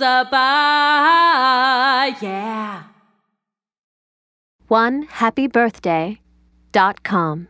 goodbye. Yeah. One happy birthday dot com.